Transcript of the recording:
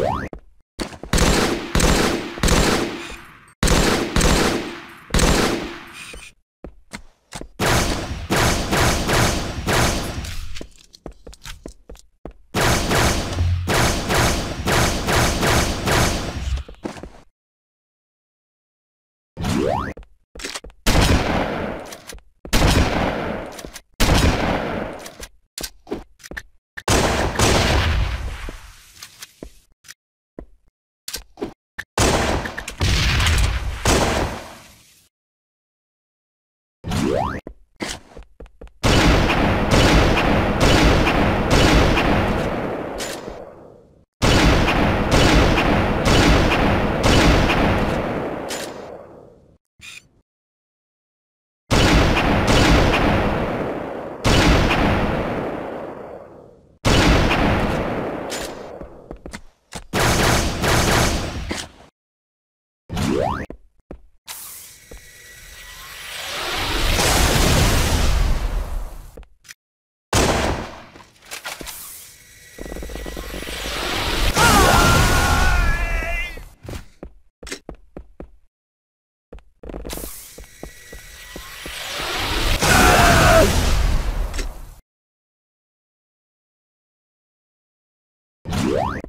What? Yeah. Yeah.